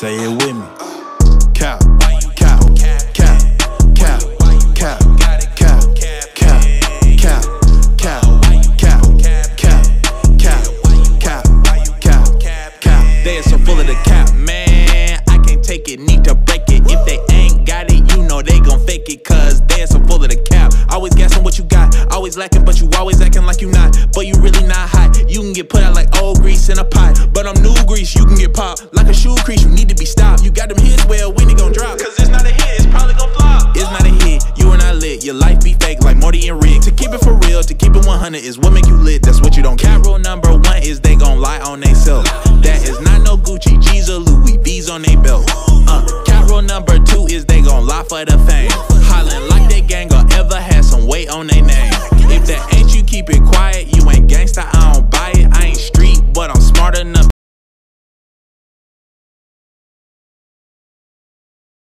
Say it with me. Cap, cap, cap, cap, cap, cap, cap, cap, cap, cap, cap, cap, cap, cap, cap. They are so full of the cap, man. I can't take it, need to break it. If they ain't got it, you know they gon' fake it, cause they are so full of the cap. Always guessing what you got, always lacking, but you always acting like you not. But you really not hot. You can get put out like old grease in a pot. But I'm new grease, you can get popped. Like a shoe crease, you Your life be fake like Morty and Rick. To keep it for real, to keep it 100 is what make you lit. That's what you don't care. Rule number one is they gon' lie on they self. That is not no Gucci, G's or Louis, V's on they belt. Uh, cat